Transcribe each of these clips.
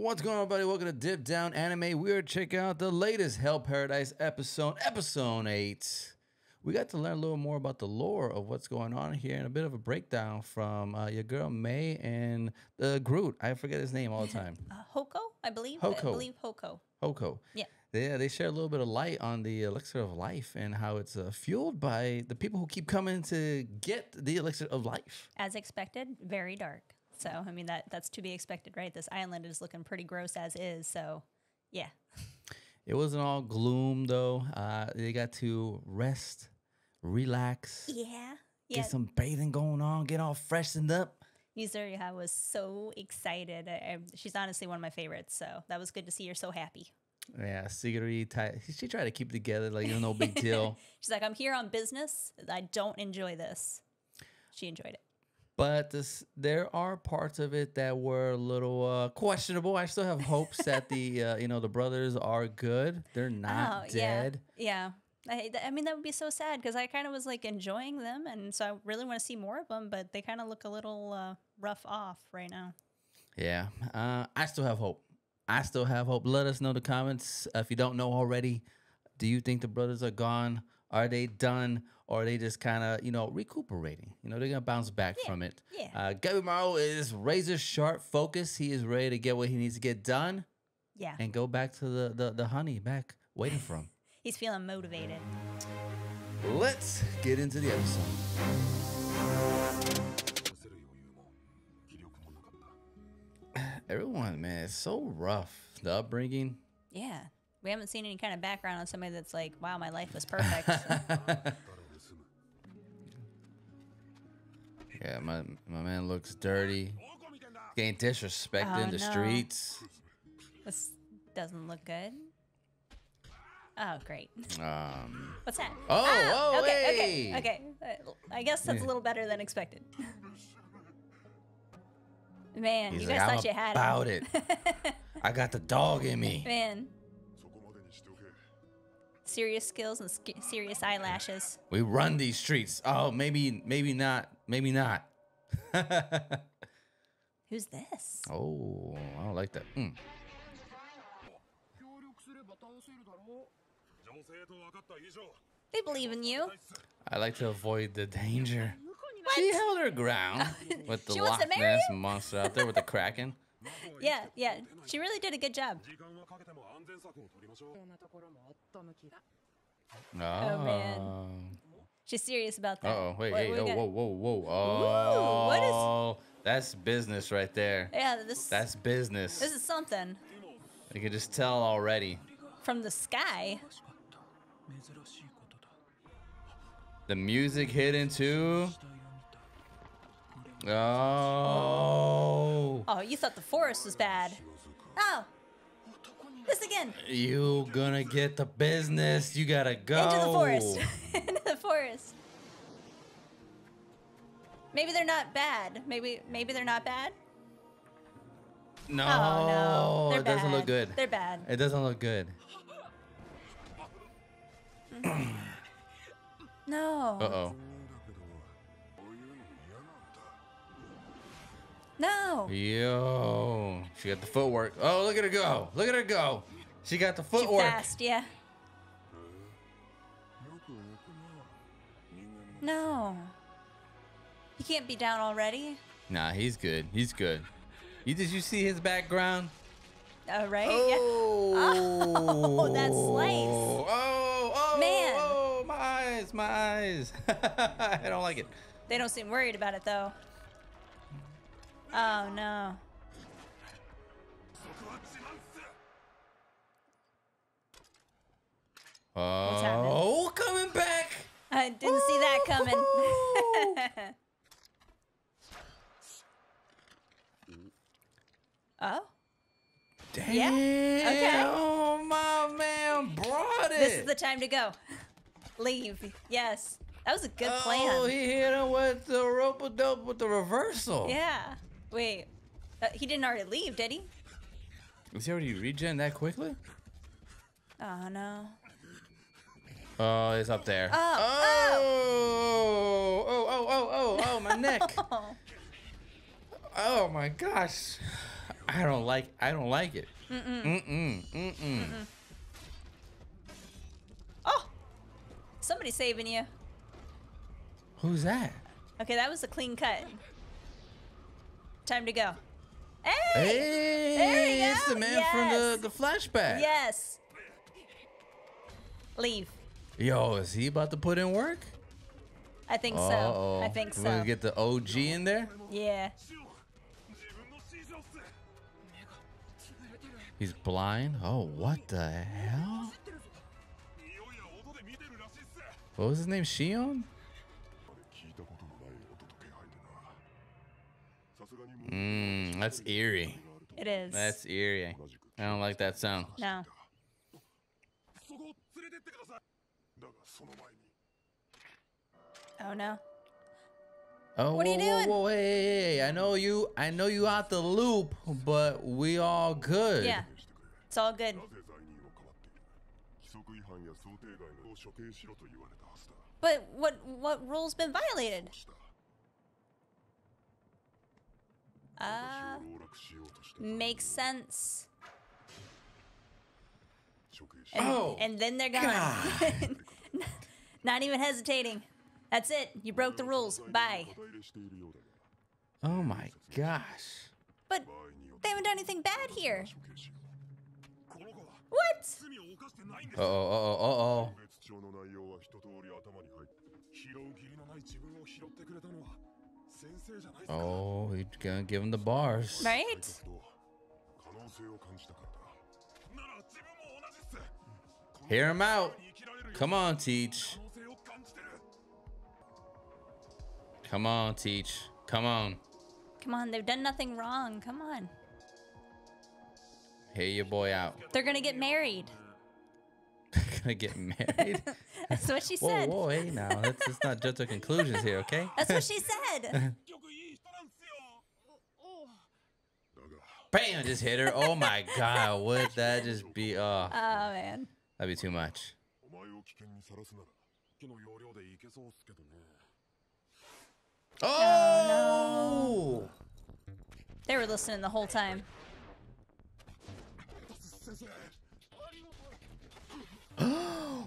What's going on, everybody? Welcome to Dip Down Anime. We are checking out the latest Hell Paradise episode, episode 8. We got to learn a little more about the lore of what's going on here and a bit of a breakdown from uh, your girl May and the Groot. I forget his name all the time. Uh, Hoko, I believe. I Hoko. believe Hoko. Hoko. Yeah. They, they share a little bit of light on the elixir of life and how it's uh, fueled by the people who keep coming to get the elixir of life. As expected, very dark. So I mean that that's to be expected, right? This island is looking pretty gross as is. So yeah. It wasn't all gloom though. Uh, they got to rest, relax, Yeah. Yeah. get some bathing going on, get all freshened up. Yuzuriha was so excited. I, I, she's honestly one of my favorites. So that was good to see her so happy. Yeah, Sagiri, she tried to keep it together, like you know, no big deal. She's like, I'm here on business. I don't enjoy this. She enjoyed it. But this, there are parts of it that were a little uh, questionable. I still have hopes that the uh, you know the brothers are good. They're not Oh, dead. Yeah. Yeah. I, I mean, that would be so sad because I kind of was like enjoying them. And so I really want to see more of them, but they kind of look a little uh, rough off right now. Yeah, uh, I still have hope. I still have hope. Let us know in the comments if you don't know already. Do you think the brothers are gone? Are they done? or they just kind of, you know, recuperating. You know, they're going to bounce back yeah. from it. Yeah. Uh, Gabimaru is razor sharp focused. He is ready to get what he needs to get done. Yeah. And go back to the, the, the honey back waiting for him. He's feeling motivated. Let's get into the episode. Everyone, man, it's so rough. The upbringing. Yeah. We haven't seen any kind of background on somebody that's like, wow, my life was perfect. Yeah, my my man looks dirty. Ain't disrespecting oh, in the streets. This doesn't look good. Oh, great. Um, What's that? Oh, ah, oh okay, hey. okay, okay. I guess that's a little better than expected. Man, He's you guys like, thought you had about it. I got the dog in me. Man. Serious skills and serious eyelashes. We run these streets. Oh, maybe, maybe not maybe not. Who's this? oh, I don't like that. Mm. 協力すれば倒せるだろう女性と分かった以上 They believe in you. I like to avoid the danger. She held her ground with the She wants Loch to marry Ness monster out there with the Kraken. Yeah, yeah. She really did a good job. 時間はかけても安全策を取りましょうようなところも夫向きだ Oh, man. She's serious about that. Oh wait, what, hey, oh, whoa, whoa, whoa! Oh, Ooh, what is? Oh, that's business right there. Yeah, this. That's business. This is something. You can just tell already. From the sky. The music hidden too. Oh. Oh, you thought the forest was bad. Oh, this again. you gonna get the business. You gotta go. Into the forest. Into the forest. Maybe they're not bad. Maybe maybe they're not bad. No, oh no, they're it doesn't look good. They're bad. It doesn't look good. No. Uh oh. No. Yo. She got the footwork. Oh, look at her go. Look at her go. She got the footwork. She fast, yeah. No. He can't be down already. Nah, he's good. He's good. You did you see his background? Uh, right? Oh, yeah. oh that slice. Oh, oh, oh, man. Oh, my eyes, my eyes. I don't like it. They don't seem worried about it though. Oh no. Oh, coming back! I didn't see that coming. oh. Damn. Yeah. Okay. Oh, my man brought it. This is the time to go. Leave. Yes. That was a good oh, plan. Oh, he hit him with the rope with the reversal. Yeah. Wait. Uh, he didn't already leave, did he? Was he already regen that quickly? Oh no. Oh, it's up there. Oh, oh, oh, oh, oh, oh, oh, my neck. Oh. My gosh. I don't like. I don't like it. Mm mm mm mm. Oh, somebody's saving you. Who's that? Okay, that was a clean cut. Time to go. Hey! Hey! There you go. It's the man yes. from the, the flashback. Yes. Leave. Yo, is he about to put in work? I think uh -oh. so. I think We're so. We get the OG in there? Yeah. He's blind? Oh, what the hell? What was his name? Shion? Mm, that's eerie. It is. That's eerie. I don't like that sound. No. Oh no. Oh, what are you whoa, doing? Whoa, hey, hey, I know you. I know you out the loop, but we all good. Yeah, it's all good. But what what rule's been violated? Uh, makes sense. And, oh, and then they're gone. Not even hesitating. That's it. You broke the rules. Bye. Oh my gosh. But they haven't done anything bad here. What? Uh oh, uh oh, uh oh. Oh, he's gonna give him the bars. Right? Hear him out. Come on, Teach. Come on, Teach. Come on. Come on, they've done nothing wrong. Come on. Hear your boy out. They're gonna get married gonna get married. That's what she whoa, said. Whoa, hey now, let's, let's not jump to conclusions here, okay? That's what she said. Bam! Just hit her. Oh my god, would that just be? Oh, oh man, that'd be too much. Oh! oh no. They were listening the whole time.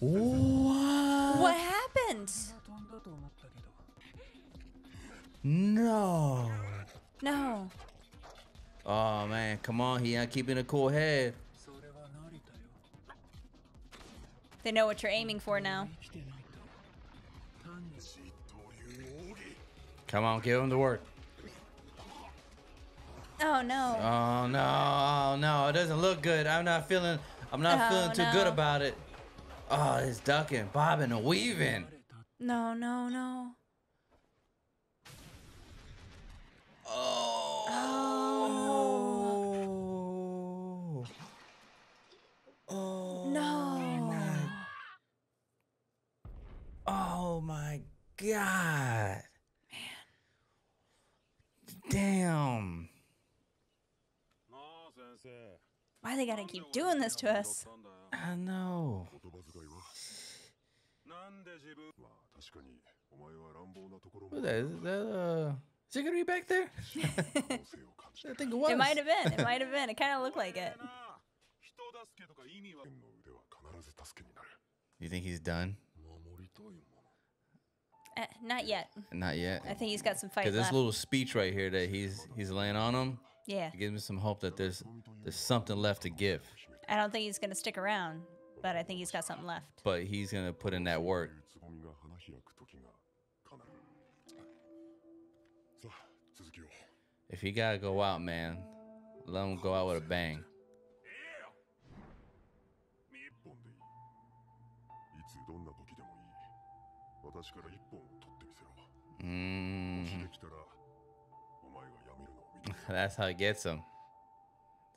what? What happened? No. No. Oh man, come on, he ain't keeping a cool head. They know what you're aiming for now. Come on, give him the word. Oh no. Oh no, oh no, it doesn't look good. I'm not feeling I'm not oh, feeling too no. good about it. Oh, it's ducking, bobbing, and weaving. No, no, no. Oh. Oh. Oh. No. Oh my, oh my god. Man. Damn. Why they gotta keep doing this to us? I know. 言葉遣いはなんで自分まあ確かにお前は乱暴なところも What's that? Is that uh cigarette back there? 可能性を感じて I る think it was. It might have been. It might have been. It kind of looked like it. なあ人助けとか意味は剣の腕は必ず助けになる You think he's done? 守りたいもの Uh, not yet. Not yet. I think he's got some fight Because this left. little speech right here that he's he's laying on him Yeah. it gives me some hope that there's there's something left to give. I don't think he's going to stick around, but I think he's got something left. But he's going to put in that work. If he got to go out, man, let him go out with a bang. Mm. That's how he gets him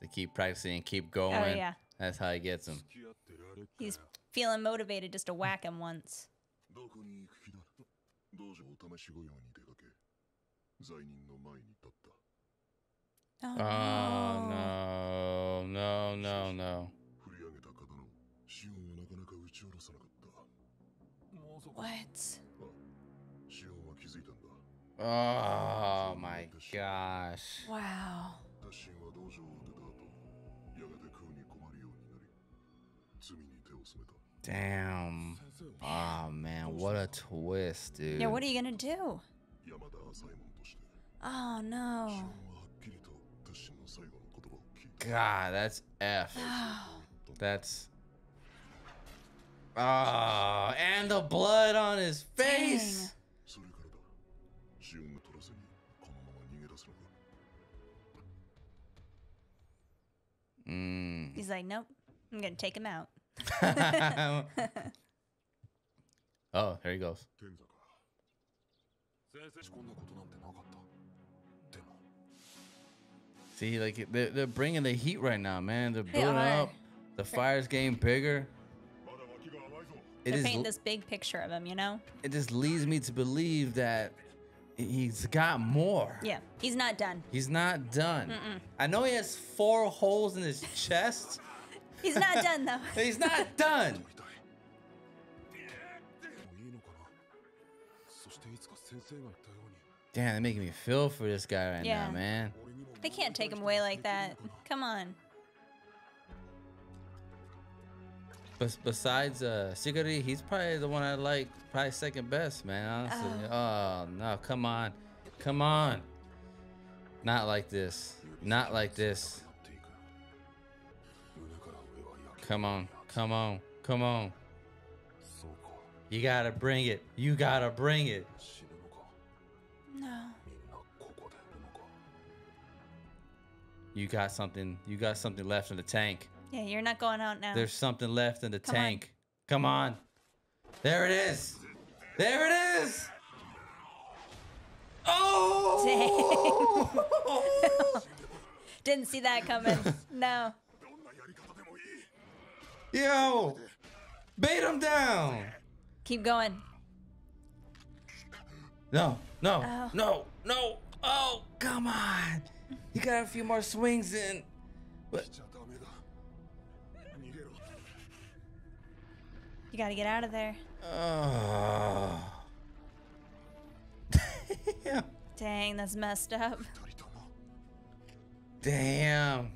to keep practicing and keep oh, going. Oh, yeah. That's how he gets him. He's feeling motivated just to whack him once. Oh, ah, no. no, no, no. What? Oh my gosh. Wow. Damn. Oh man, what a twist, dude. Yeah, what are you gonna do? Oh no. God, that's F. that's. Oh, and the blood on his face! Dang. Mm. He's like, nope, I'm gonna take him out. oh, here he goes. See, like they're, they're bringing the heat right now, man. They're building they up. The fire's getting bigger. It is they're this big picture of him, you know. It just leads me to believe that he's got more. Yeah, he's not done. He's not done. Mm -mm. I know he has four holes in his chest. He's not done though. He's not done. Damn, they're making me feel for this guy right yeah. now, man. They can't take him away like that. Come on. Besides uh, Sagiri, he's probably the one I like, probably second best, man. Honestly. Oh. oh no, come on, come on. Not like this. Not like this. Come on. Come on. Come on. You gotta bring it. You gotta bring it. No. You got something. You got something left in the tank. Yeah, you're not going out now. There's something left in the Come tank. On. Come on. There it is. There it is. Oh! Dang. Didn't see that coming. No. Yo! Bait him down! Keep going. No, no, oh. no, no. Oh, come on. You got a few more swings in. But... You gotta get out of there. Oh. Dang, that's messed up. Damn.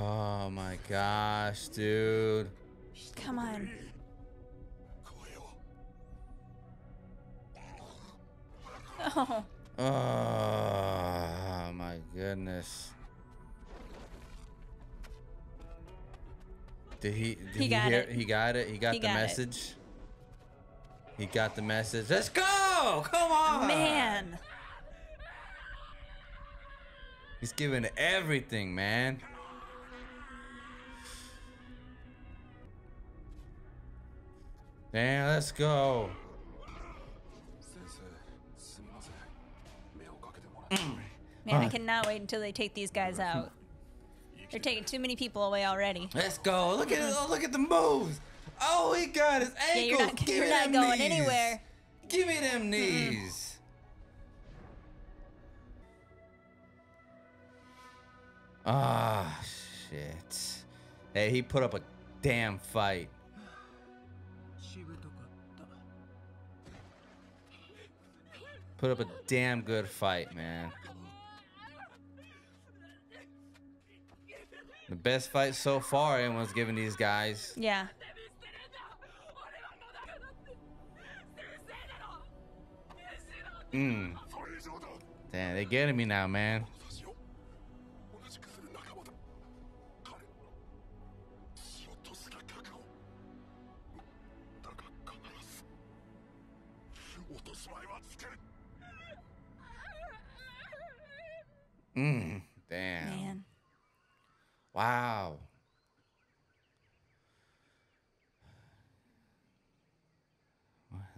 Oh my gosh, dude. Come on. Oh. Oh my goodness. Did he? Did he, got he it. He got it. He got he the got message. It. He got the message. Let's go! Come on, man. He's giving everything, man. Damn, let's go. Man, I cannot wait until they take these guys out. They're taking too many people away already. Let's go. Look at oh, look at the moves. Oh, he got his ankles. Yeah, you're not, Give you're not going knees. anywhere. Give me them knees. Ah, mm oh, shit. Hey, he put up a damn fight. put up a damn good fight, man. The best fight so far anyone's given these guys. Yeah. Mm. Damn, they're getting me now, man. Mm. Damn. Man. Wow.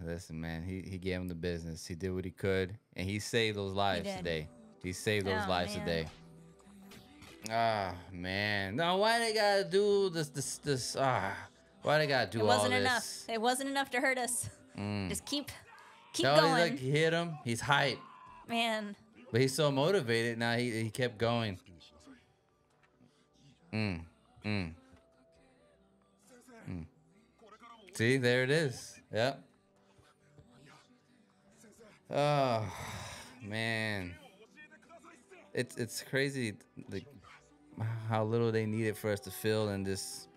Listen, man, he, he gave him the business. He did what he could, and he saved those lives did. today. He saved those Oh, lives man. today. Ah, man. No, why they gotta do this? This, this. Ah, why they gotta do this It all wasn't enough. It wasn't enough to hurt us. Mm. Just keep keep No, going. he's like hit him. He's hype, Man. But he's so motivated now, he, he kept going. Mm, mm, mm. See, there it is. Yep. Oh, man. It's, it's crazy the, how little they needed for us to feel and just,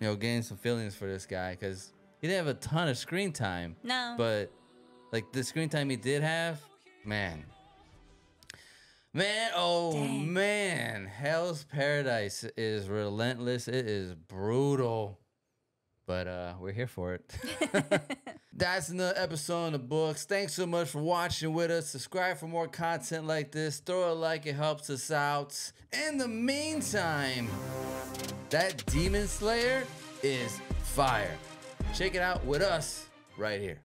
you know, gain some feelings for this guy because he didn't have a ton of screen time. No. But, like, the screen time he did have – man. Man oh Dang. man. Hell's paradise is relentless. It is brutal. But uh we're here for it. That's another episode in the books. Thanks so much for watching with us. Subscribe for more content like this. Throw a like. It helps us out. In the meantime that demon slayer is fire. Check it out with us right here